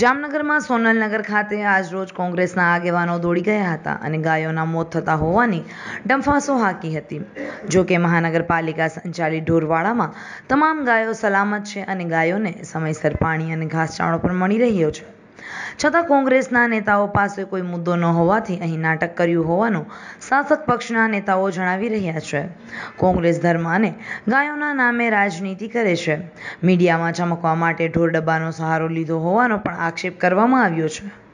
જામનગરમાં સોનલનગર ખાતે આજરોજ કોંગ્રેસના આગેવાનો દોડી ગયા હતા અને ગાયોના મોત થતા હોવાની ડંફાસો હાંકી હતી. જો કે મહાનગરપાલિકા સંચાલિત ઢોરવાડામાં તમામ ગાયો સલામત છે અને ગાયોને સમયસર પાણી અને ઘાસચારો પણ મળી રહ્યો છે. છતાં કોંગ્રેસના નેતાઓ પાસે કોઈ મુદ્દો ન હોવાથી અહીં નાટક કર્યું હોવાનું શાસક પક્ષના નેતાઓ જણાવી રહ્યા છે. કોંગ્રેસ ધર્મ અને ગાયોના નામે રાજનીતિ કરે છે. મીડિયામાં ચમકવા માટે ઢોર ડબ્બાનો સહારો લીધો હોવાનો પણ આક્ષેપ કરવામાં આવ્યો છે.